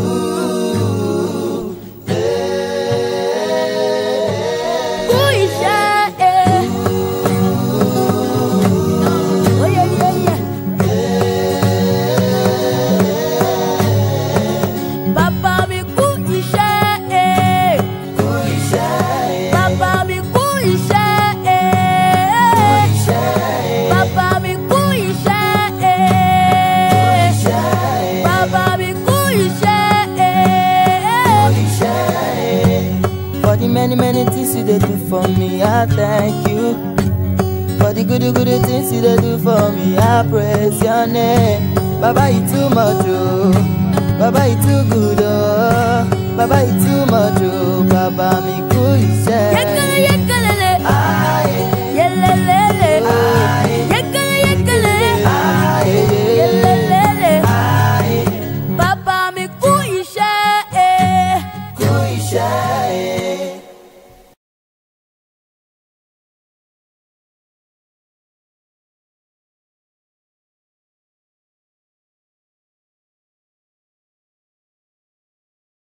Ooh. the many, many things you they do for me, I thank you. For the good, good things you they do for me, I praise your name. Baba, you too much, oh. Baba, you too good, oh. Baba, you too much, oh. Baba, me cool, you say. Yekale, yekalele. Aye. Yelelele. Aye. Yekale, yekale. Aye. Yelelele. Aye. Baba, me cool, you